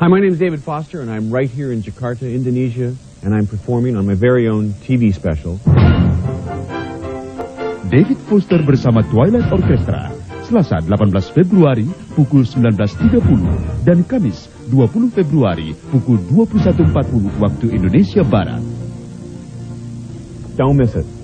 Hi, my name is David Foster, and I'm right here in Jakarta, Indonesia, and I'm performing on my very own TV special. David Foster bersama Twilight Orchestra Selasa 18 Februari pukul 19.30 dan Kamis 20 Februari pukul 21.40 waktu Indonesia Barat. Don't miss it.